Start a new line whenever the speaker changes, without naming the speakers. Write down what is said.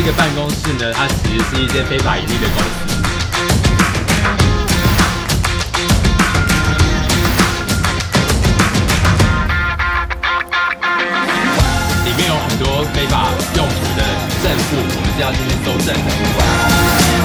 这个办公室呢它其实是一间非法盈利的公司。里面有很多非法用途的证物我们是要进行搜证的。